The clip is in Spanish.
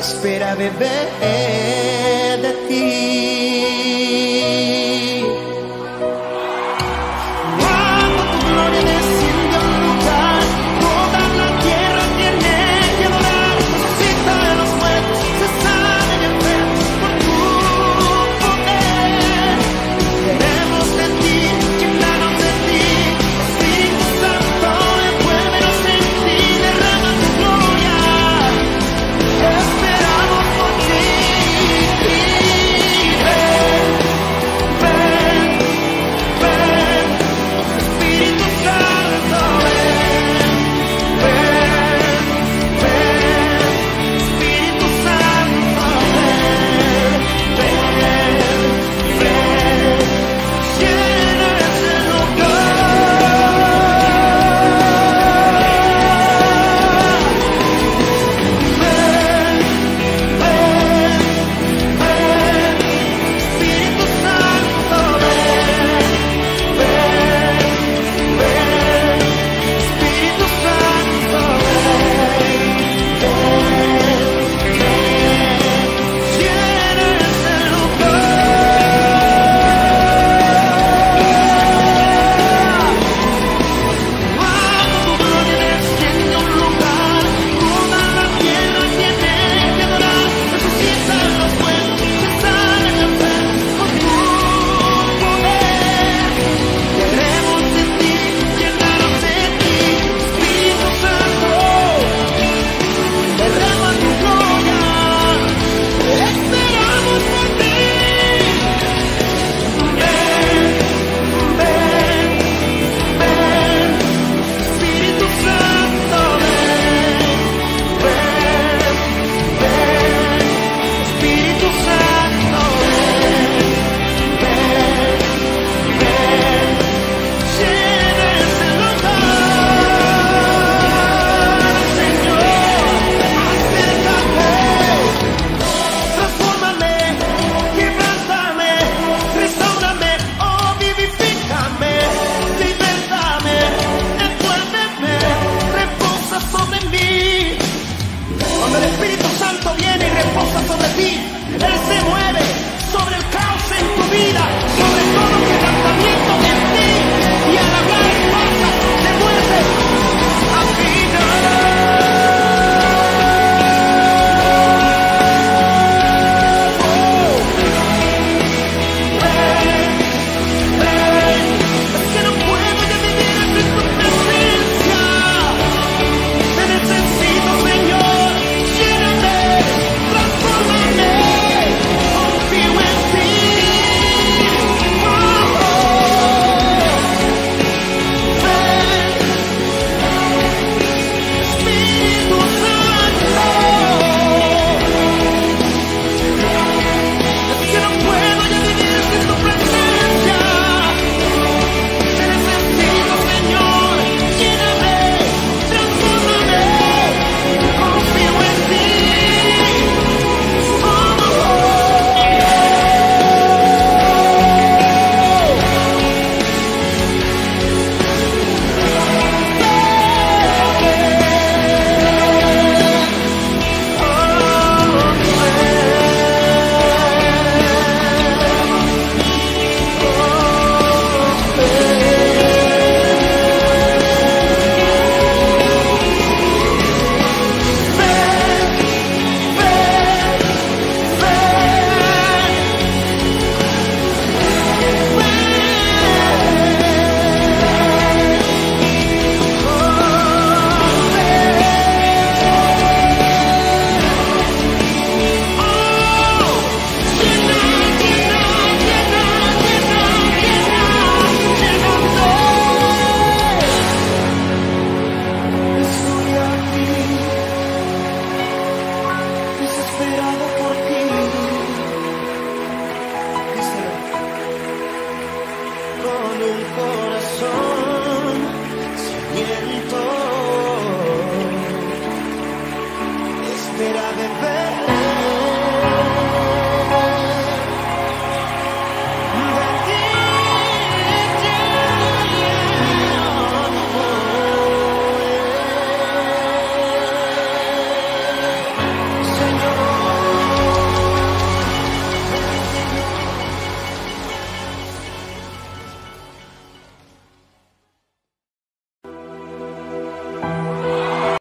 espera beber de ti.